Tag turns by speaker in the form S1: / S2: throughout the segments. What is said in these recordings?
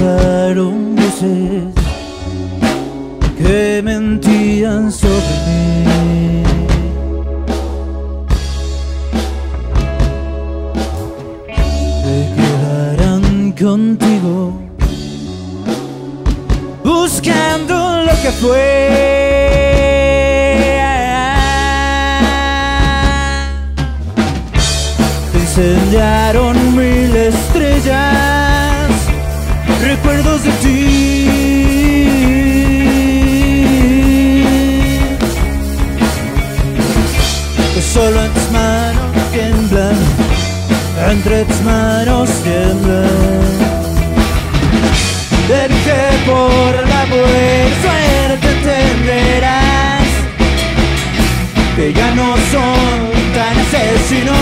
S1: escucharon voces que mentían sobre mí. Se quedarán contigo buscando lo que fue. Incendiaron mil estrellas, Que solo en tus manos tiemblan, entre tus manos tiemblan. Te dije por la buena suerte entenderás que ya no son tan asesinos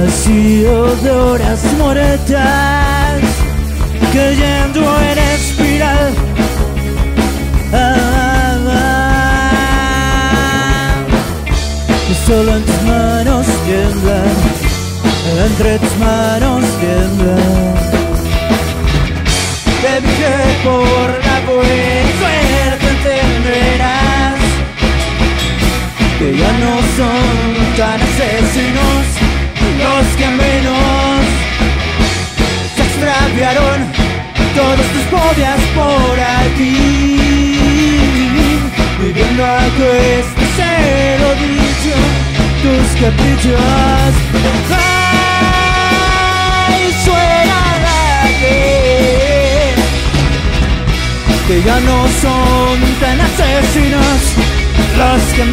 S1: vacío de horas muertas Cayendo en espiral. Ah, ah, ah. Solo en tus manos tiemblan Entre tus manos tiemblan. Te dije por la buena suerte entenderás que ya no son tan asesinos los caminos se extraviaron todas tus fobias por aquí. Viviendo a se lo dicho tus caprichos. Ay suena la que que ya no son tan asesinos los que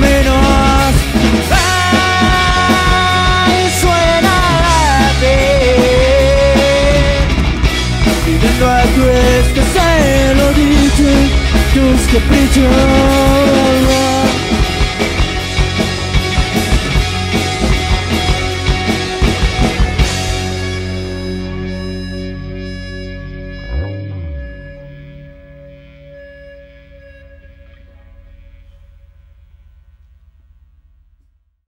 S1: the picture